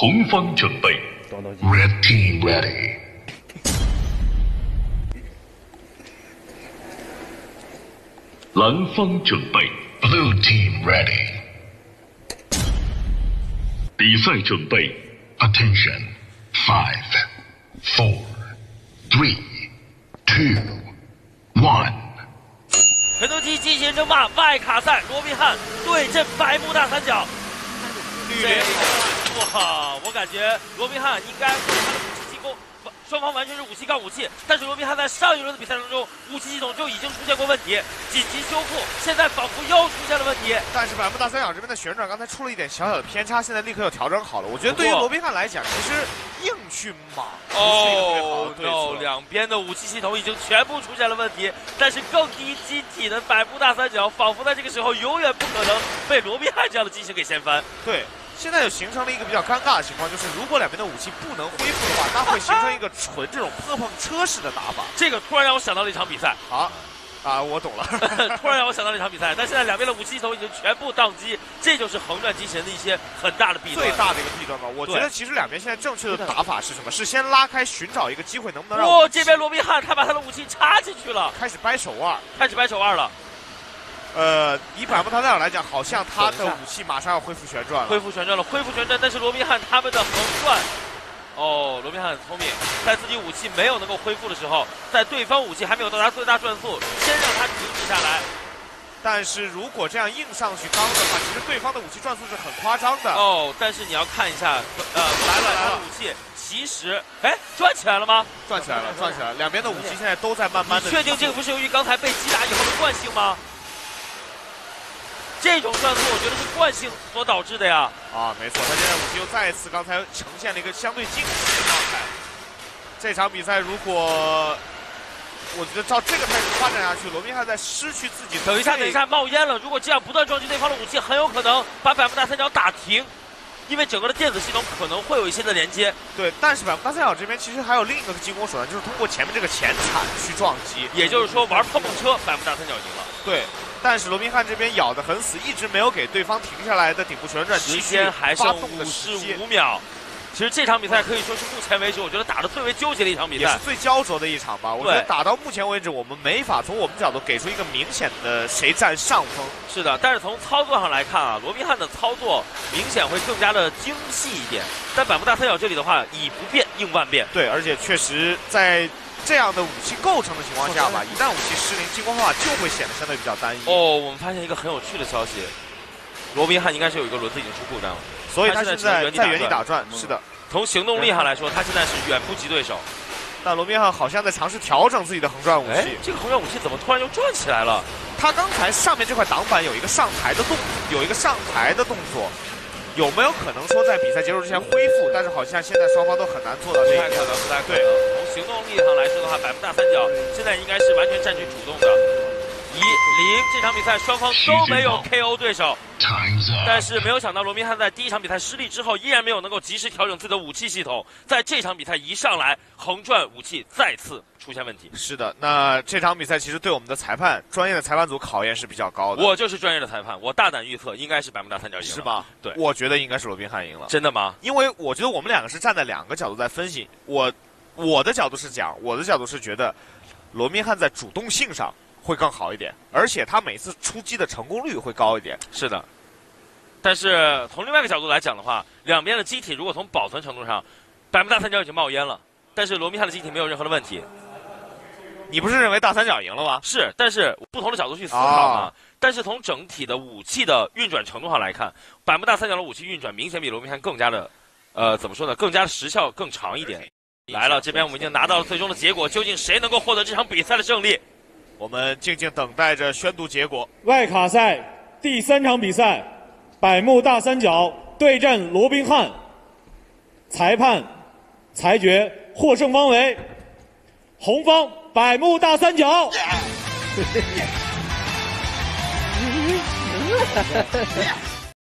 红方准备，Red Team ready。蓝方准备，Blue Team ready。比赛准备，Attention，Five, Four, Three, Two, One。肯德基机器人争霸外卡赛，罗宾汉对阵百慕大三角。绿联哇，我感觉罗宾汉应该他的武器进攻，双方完全是武器杠武器。但是罗宾汉在上一轮的比赛当中，武器系统就已经出现过问题，紧急修复，现在仿佛又出现了问题。但是百慕大三角这边的旋转刚才出了一点小小的偏差，现在立刻又调整好了。我觉得对于罗宾汉来讲，其实硬去莽哦对。两边的武器系统已经全部出现了问题，但是更低机体的百慕大三角，仿佛在这个时候永远不可能被罗宾汉这样的机型给掀翻。对。现在就形成了一个比较尴尬的情况，就是如果两边的武器不能恢复的话，那会形成一个纯这种碰碰车式的打法。这个突然让我想到了一场比赛。好，啊，我懂了。突然让我想到了一场比赛，但现在两边的武器系统已经全部宕机，这就是横转机器人的一些很大的弊端。最大的一个弊端吧，我觉得其实两边现在正确的打法是什么？是先拉开，寻找一个机会，能不能让？哦，这边罗宾汉他把他的武器插进去了，开始掰手腕，开始掰手腕了。呃，以百慕大三角来讲，好像他的武器马上要恢复旋转了。恢复旋转了，恢复旋转。但是罗宾汉他们的横转，哦，罗宾汉很聪明，在自己武器没有能够恢复的时候，在对方武器还没有到达最大转速，先让他停止下来。但是如果这样硬上去刚的话，其实对方的武器转速是很夸张的。哦，但是你要看一下，呃，来了来了，武器其实，哎，转起来了吗？转起来了，转起来了。两边的武器现在都在慢慢的。确定这个不是由于刚才被击打以后的惯性吗？这种转速，我觉得是惯性所导致的呀。啊，没错，他现在武器又再次刚才呈现了一个相对静止的状态。这场比赛如果，我觉得照这个态势发展下去，罗宾汉在失去自己。等一下，等一下，冒烟了！如果这样不断撞击对方的武器，很有可能把百慕大三角打停，因为整个的电子系统可能会有一些的连接。对，但是百慕大三角这边其实还有另一个进攻手段，就是通过前面这个前铲去撞击。也就是说，玩碰碰车，百慕大三角赢了。对。但是罗宾汉这边咬得很死，一直没有给对方停下来的顶部旋转时间还剩五十五秒。其实这场比赛可以说是目前为止我觉得打的最为纠结的一场比赛，也是最焦灼的一场吧。我觉得打到目前为止，我们没法从我们角度给出一个明显的谁占上风。是的，但是从操作上来看啊，罗宾汉的操作明显会更加的精细一点。在百慕大三角这里的话，以不变应万变。对，而且确实在。这样的武器构成的情况下吧，一旦武器失灵，进攻方法就会显得相对比较单一。哦，我们发现一个很有趣的消息，罗宾汉应该是有一个轮子已经出故障了，所以他现在在原地打转。是的，从行动力上来说，他现在是远不及对手。但罗宾汉好像在尝试调整自己的横转武器。这个横转武器怎么突然又转起来了？他刚才上面这块挡板有一个上台的动，有一个上台的动作。有没有可能说在比赛结束之前恢复？但是好像现在双方都很难做到这一点。不太可能，不太可能。从行动力上来说的话，百慕大三角现在应该是完全占据主动的。一零这场比赛双方都没有 KO 对手，但是没有想到罗宾汉在第一场比赛失利之后，依然没有能够及时调整自己的武器系统，在这场比赛一上来横转武器再次出现问题。是的，那这场比赛其实对我们的裁判专业的裁判组考验是比较高的。我就是专业的裁判，我大胆预测应该是百慕大三角赢，是吗？对，我觉得应该是罗宾汉赢了。真的吗？因为我觉得我们两个是站在两个角度在分析。我我的角度是讲，我的角度是觉得罗宾汉在主动性上。会更好一点，而且他每次出击的成功率会高一点。是的，但是从另外一个角度来讲的话，两边的机体如果从保存程度上，百慕大三角已经冒烟了，但是罗密汉的机体没有任何的问题。你不是认为大三角赢了吗？是，但是不同的角度去思考嘛。但是从整体的武器的运转程度上来看，百慕大三角的武器运转明显比罗密汉更加的，呃，怎么说呢？更加的时效更长一点。来了，这边我们已经拿到了最终的结果，究竟谁能够获得这场比赛的胜利？我们静静等待着宣读结果。外卡赛第三场比赛，百慕大三角对阵罗宾汉。裁判裁决获胜方为红方百慕大三角。